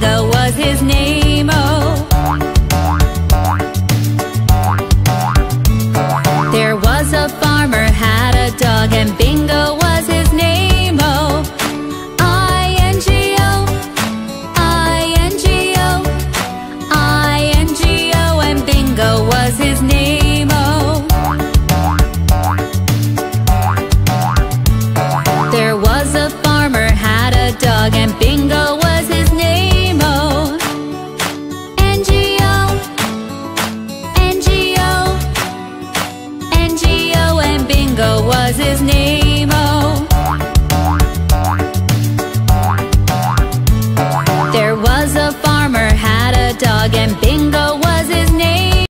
Bingo was his name, oh. There was a farmer had a dog and Bingo was his name, oh. I-N-G-O, I-N-G-O, I-N-G-O and Bingo was his name, oh. There was a his name, oh. There was a farmer had a dog and